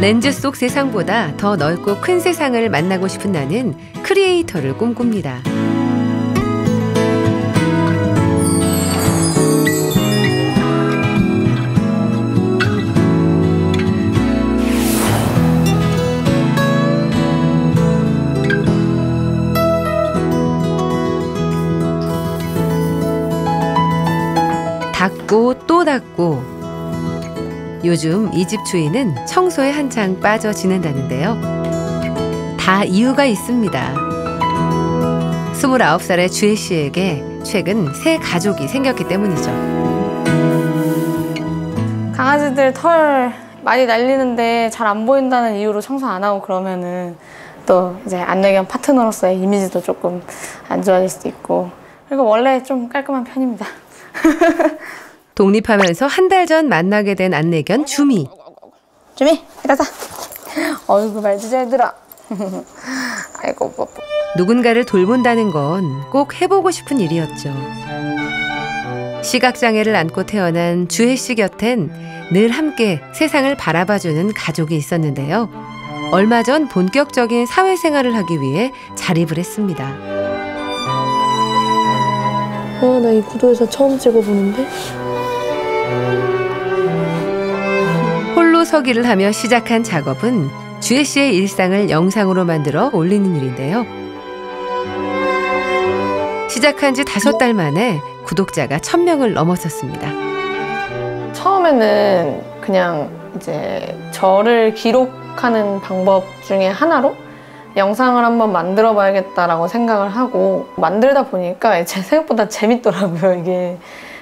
렌즈 속 세상보다 더 넓고 큰 세상을 만나고 싶은 나는 크리에이터를 꿈꿉니다. 닦고 또 닦고 요즘 이 집 주인은 청소에 한창 빠져 지낸다는데요. 다 이유가 있습니다. 29살의 주혜 씨에게 최근 새 가족이 생겼기 때문이죠. 강아지들 털 많이 날리는데 잘 안 보인다는 이유로 청소 안 하고 그러면은 또 이제 안내견 파트너로서의 이미지도 조금 안 좋아질 수도 있고 그리고 원래 좀 깔끔한 편입니다. 독립하면서 한 달 전 만나게 된 안내견 주미. 주미 일어서. 어이구 말도 잘 들어. 아이고 뽀뽀. 누군가를 돌본다는 건 꼭 해보고 싶은 일이었죠. 시각장애를 안고 태어난 주혜 씨 곁엔 늘 함께 세상을 바라봐주는 가족이 있었는데요. 얼마 전 본격적인 사회생활을 하기 위해 자립을 했습니다. 아, 나이 구도에서 처음 찍어보는데? 홀로 서기를 하며 시작한 작업은 주혜 씨의 일상을 영상으로 만들어 올리는 일인데요. 시작한 지 다섯 달 만에 구독자가 천명을 넘어섰습니다. 처음에는 그냥 이제 저를 기록하는 방법 중에 하나로 영상을 한번 만들어 봐야겠다라고 생각을 하고 만들다 보니까 제 생각보다 재밌더라고요, 이게.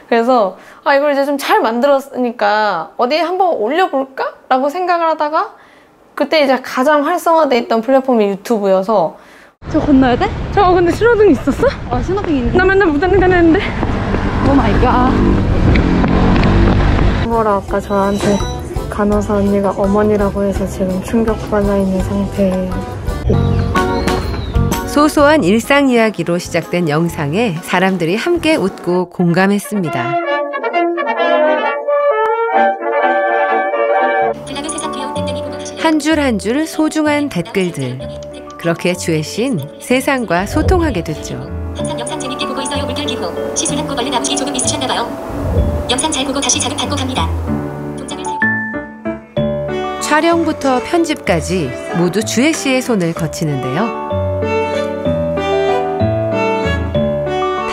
그래서 아 이걸 이제 좀 잘 만들었으니까 어디에 한번 올려볼까? 라고 생각을 하다가 그때 이제 가장 활성화돼 있던 플랫폼이 유튜브여서 저 건너야 돼? 저 근데 신호등 있었어? 어, 신호등 있는데. 나 맨날 무단횡 다녔는데 oh my god. 뭐라 아까 저한테 간호사 언니가 어머니라고 해서 지금 충격받아 있는 상태예요 소소한 일상 이야기로 시작된 영상에 사람들이 함께 웃고 공감했습니다. 한줄한줄 소중한 댓글들. 그렇게 주혜 씨는 세상과 소통하게 됐죠. 항상 영상 재밌게 보고 있어요. 물결 기호. 시술 받고 벌레 나무기 조금 있으셨나 봐요. 영상 잘 보고 다시 자극 받고 갑니다. 촬영부터 편집까지 모두 주혜 씨의 손을 거치는데요.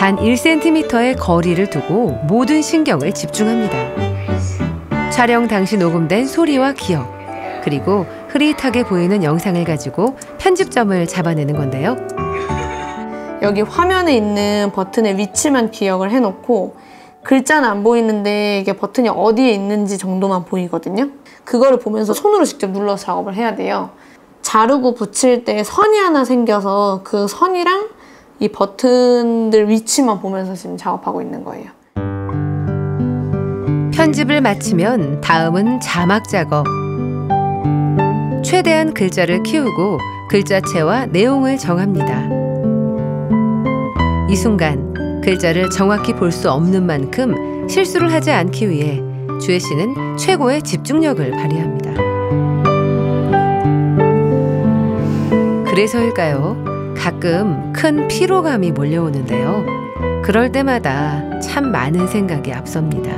단 1cm의 거리를 두고 모든 신경을 집중합니다. 촬영 당시 녹음된 소리와 기억, 그리고 흐릿하게 보이는 영상을 가지고 편집점을 잡아내는 건데요. 여기 화면에 있는 버튼의 위치만 기억을 해놓고 글자는 안 보이는데 이게 버튼이 어디에 있는지 정도만 보이거든요. 그거를 보면서 손으로 직접 눌러서 작업을 해야 돼요. 자르고 붙일 때 선이 하나 생겨서 그 선이랑 이 버튼들 위치만 보면서 지금 작업하고 있는 거예요. 편집을 마치면 다음은 자막 작업. 최대한 글자를 키우고 글자체와 내용을 정합니다. 이 순간 글자를 정확히 볼 수 없는 만큼 실수를 하지 않기 위해 주혜 씨는 최고의 집중력을 발휘합니다. 그래서일까요? 가끔 큰 피로감이 몰려오는데요. 그럴 때마다 참 많은 생각이 앞섭니다.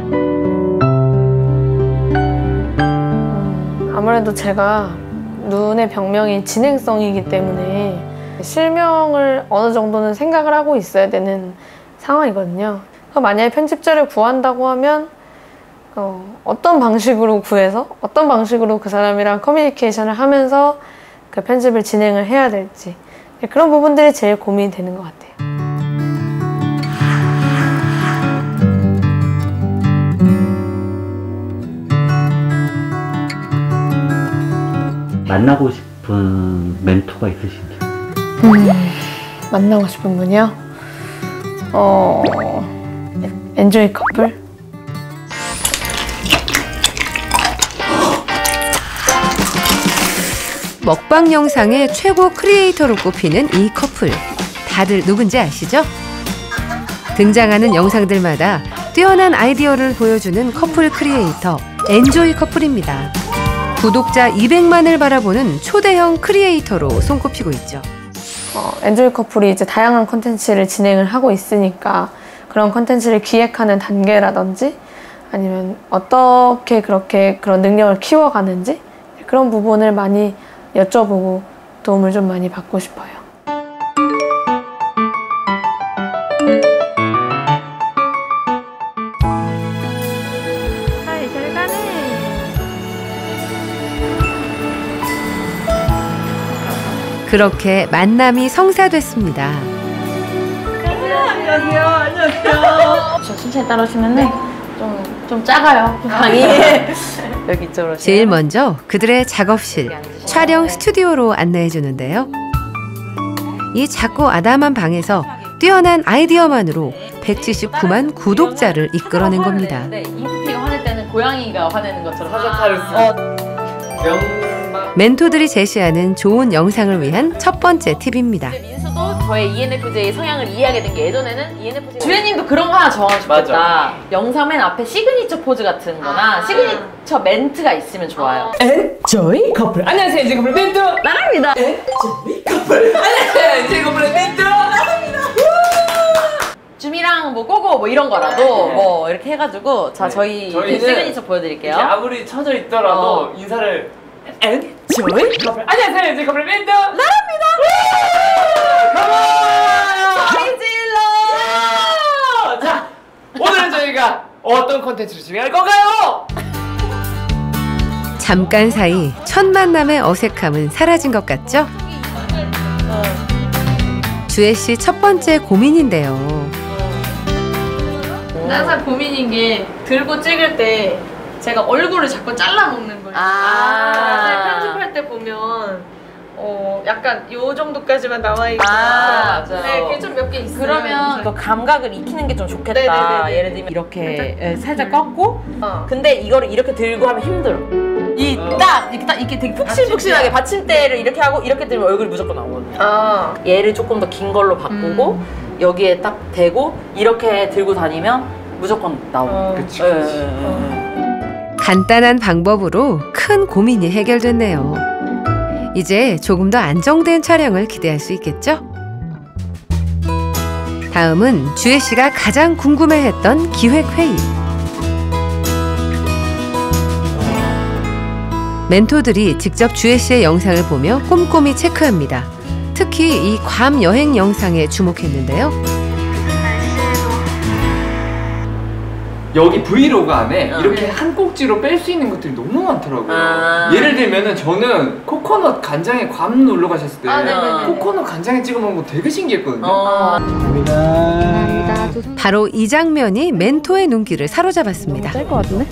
아무래도 제가 눈의 병명이 진행성이기 때문에 실명을 어느 정도는 생각을 하고 있어야 되는 상황이거든요. 만약에 편집자를 구한다고 하면 어, 어떤 방식으로 구해서 어떤 방식으로 그 사람이랑 커뮤니케이션을 하면서 그 편집을 진행을 해야 될지 그런 부분들이 제일 고민이 되는 것 같아요. 만나고 싶은 멘토가 있으신지? 만나고 싶은 분이요? 어... 엔조이 커플? 먹방 영상의 최고 creator로 꼽히는 이 커플. 다들 누군지 아시죠? 등장하는 영상들마다 뛰어난 아이디어를 보여주는 커플 크리에이터 엔조이 커플입니다. 구독자 200만을 바라보는 초대형 creator로 손꼽히고 있죠. 어, 엔조이 커플이 이제 다양한 컨텐츠를 진행을 하고 있으니까 그런 컨텐츠를 기획하는 단계라든지 아니면 어떻게 그렇게 그런 능력을 키워가는지 그런 부분을 많이 여쭤보고 도움을 좀 많이 받고 싶어요. 아이 잘 가네. 그렇게 만남이 성사됐습니다. 저 천천히 따라오시면은 좀, 좀 작아요. 방이. 여기 이쪽으로. 제일 먼저 그들의 작업실, 촬영 스튜디오로 안내해 주는데요. 이 작고 아담한 방에서 뛰어난 아이디어만으로 179만 구독자를 이끌어낸 겁니다. 네, 인프피가 화낼 때는 고양이가 화내는 것처럼. 사자타르스. 어. 멘토들이 제시하는 좋은 영상을 위한 첫 번째 팁입니다. 민수도 저의 ENFJ의 성향을 이해하게 된 게 예전에는 ENFJ 주연님도 그런 거 하나 정하고 싶겠다 영상 맨 앞에 시그니처 포즈 같은 거나 시그니처 멘트가 있으면 좋아요 저희 커플. 안녕하세요. 이제 커플 멘트. 나랍니다 저희 커플. 안녕하세요. 이제 커플 멘트. 줌이랑 뭐 꼬고 뭐 이런 거라도 뭐 이렇게 해가지고 자 네. 저희 시그니처 보여드릴게요 이렇게 아무리 처져 있더라도 어. 인사를 엔 저희 커플. 안녕하세요. 이제 커플 멘트. 나랍니다. 하이질러 자, 오늘은 저희가 어떤 콘텐츠를 진행할 건가요? 잠깐 사이 첫 만남의 어색함은 사라진 것 같죠? 주혜 씨 첫 번째 고민인데요. 항상 고민인 게 들고 찍을 때 제가 얼굴을 자꾸 잘라 먹는 거예요. 아. 편집할 때 보면 어 약간 요 정도까지만 나와 있고 아, 맞아요. 네, 그게 좀 몇 개 있어요. 그러면 그 감각을 익히는 게 좀 좋겠다 네네네네. 예를 들면 이렇게 예, 살짝 꺾고 어. 근데 이거를 이렇게 들고 하면 힘들어. 이 어. 딱 이렇게 딱 이렇게 되게 푹신푹신하게 받침대를 이렇게 하고 이렇게 들면 얼굴이 무조건 나오거든요. 아, 얘를 조금 더 긴 걸로 바꾸고 여기에 딱 대고 이렇게 들고 다니면 무조건 나오고. 어. 그치, 예, 그치. 예, 예. 간단한 방법으로 큰 고민이 해결됐네요. 이제 조금 더 안정된 촬영을 기대할 수 있겠죠? 다음은 주혜 씨가 가장 궁금해했던 기획회의. 멘토들이 직접 주혜 씨의 영상을 보며 꼼꼼히 체크합니다. 특히 이 괌 여행 영상에 주목했는데요. 여기 브이로그 안에 어. 이렇게 한 꼭지로 뺄 수 있는 것들이 너무 많더라고요. 아. 예를 들면은 저는 코코넛 간장에 괌 놀러 가셨을 때 아, 네네네. 코코넛 간장에 찍어 먹는 거 되게 신기했거든요. 어. 바로 이 장면이 멘토의 눈길을 사로잡았습니다. 짤것 같은데?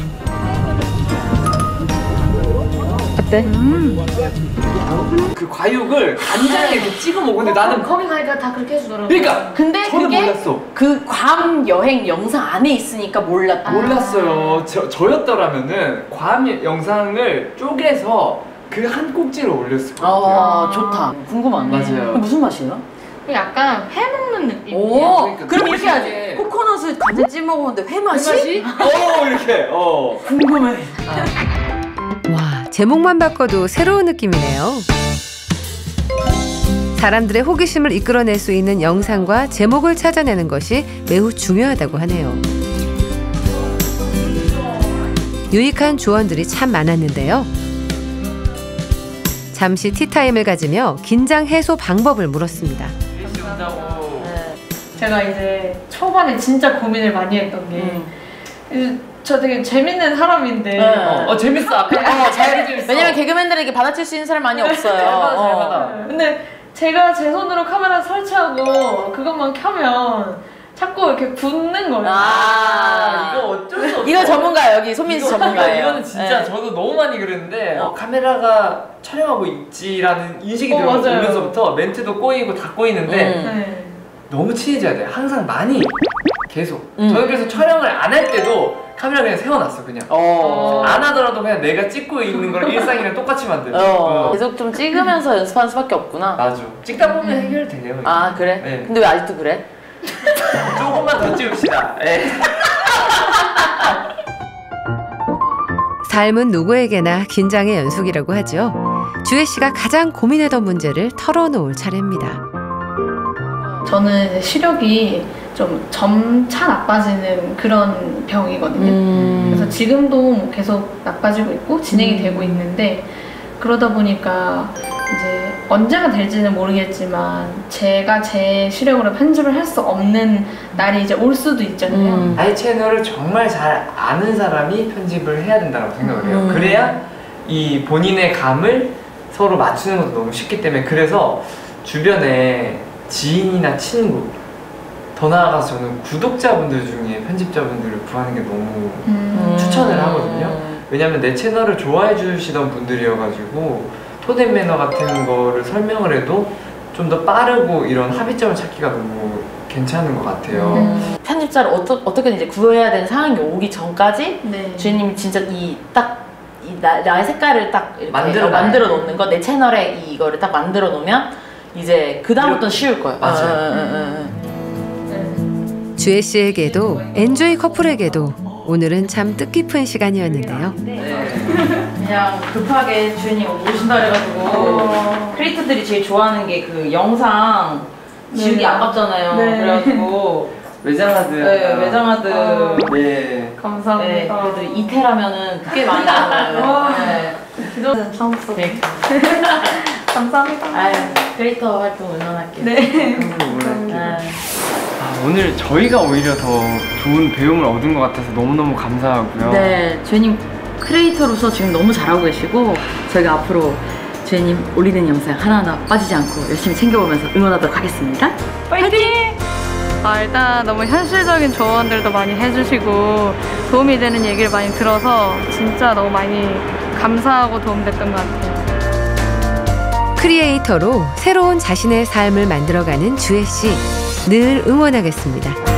그 과육을 간장에 이렇게 찍어 먹는데 나는 거기 가니까 다 그렇게 해주더라고요. 그러니까 근데 저는 그게 몰랐어. 그괌 여행 영상 안에 있으니까 몰랐다. 몰랐어요. 저, 저였더라면은 괌 영상을 쪼개서 그 한 꼭지로 올렸을 것 같아요. 어, 좋다. 궁금하네. 맞아요. 그게 무슨 맛이에요? 약간 회 먹는 느낌. 오, 그러니까 그럼 그 이렇게 맛이- 하지. 코코넛을 간장 찜 먹었는데 회 맛이? 어 이렇게 어. 궁금해. 와, 제목만 바꿔도 새로운 느낌이네요. 사람들의 호기심을 이끌어낼 수 있는 영상과 제목을 찾아내는 것이 매우 중요하다고 하네요. 유익한 조언들이 참 많았는데요. 잠시 티타임을 가지며 긴장 해소 방법을 물었습니다. 네. 제가 이제 초반에 진짜 고민을 많이 했던 게 음. 저 되게 재밌는 사람인데 네. 어, 어 재밌어. 앞에 어, 잘 재밌어. 왜냐면 개그맨들에게 받아칠 수 있는 사람 많이 없어요. 잘 받아, 잘 어. 받아. 근데 제가 제 손으로 카메라 설치하고 그것만 켜면 자꾸 이렇게 붙는 거예요. 아, 이거 어쩔 수 없어. 이거 전문가 여기 소민 씨 이거- 전문가예요. 이거는 진짜 네. 저도 너무 많이 그랬는데 어. 어, 카메라가 촬영하고 있지라는 인식이 어. 들어오면서부터 멘트도 꼬이고 다 꼬이는데 음. 네. 너무 친해져야 돼. 항상 많이 계속. 음. 저는 그래서 촬영을 안 할 때도 카메라 그냥 세워놨어 그냥. 어. 안 하더라도 그냥 내가 찍고 있는 걸 일상이랑 똑같이 만들어. 어. 어. 계속 좀 찍으면서 연습하는 수밖에 없구나. 맞아. 찍다 보면 해결돼요. 이게. 아 그래? 네. 근데 왜 아직도 그래? 조금만 더 찍읍시다. 예. 삶은 누구에게나 긴장의 연속이라고 하죠. 주혜 씨가 가장 고민하던 문제를 털어놓을 차례입니다. 저는 이제 시력이 좀 점차 나빠지는 그런 병이거든요. 음. 그래서 지금도 뭐 계속 나빠지고 있고 진행이 되고 있는데 그러다 보니까 이제 언제가 될지는 모르겠지만 제가 제 시력으로 편집을 할 수 없는 날이 이제 올 수도 있잖아요. 음. 아이 채널을 정말 잘 아는 사람이 편집을 해야 된다고 생각을 해요. 음. 그래야 이 본인의 감을 서로 맞추는 것도 너무 쉽기 때문에 그래서 주변에 지인이나 친구 더 나아가서 저는 구독자분들 중에 편집자분들을 구하는 게 너무 음. 추천을 하거든요. 왜냐면 내 채널을 좋아해 주시던 분들이어가지고 토덴 매너 같은 거를 설명을 해도 좀 더 빠르고 이런 합의점을 찾기가 너무 괜찮은 것 같아요. 음. 편집자를 어떠, 어떻게든 이제 구해야 되는 상황이 오기 전까지 네. 주인님이 진짜 이딱 이 나의 색깔을 딱 만들어 어, 만들어 놓는 거 내 채널에 이- 이거를 딱 만들어 놓으면 이제 그 다음부터는 쉬울 거예요. 맞아요. 어. 주혜 씨에게도 엔조이 커플에게도 오늘은 참 뜻깊은 시간이었는데요. 그냥 급하게 주인님 오신다 해가지고 크리에이터들이 제일 좋아하는 게 그 영상 지우기 네. 아깝잖아요. 네. 그래가지고 외장하드. 네, 외장하드 어. 네. 네, 감사합니다. 그래도 이태라면은 꽤 많이 나와요. 네. 기도는 처음 써. 네. 감사합니다. 아유, 크리에이터 활동 응원할게요. 네. 아, 아, 오늘 저희가 오히려 더 좋은 배움을 얻은 것 같아서 너무너무 감사하고요. 네, 주님 크리에이터로서 지금 너무 잘하고 계시고 저희가 앞으로 주님 올리는 영상 하나하나 빠지지 않고 열심히 챙겨보면서 응원하도록 하겠습니다. 아, 일단 너무 현실적인 조언들도 많이 해주시고 도움이 되는 얘기를 많이 들어서 진짜 너무 많이 감사하고 도움됐던 것 같아요. 크리에이터로 새로운 자신의 삶을 만들어가는 주혜 씨 늘 응원하겠습니다.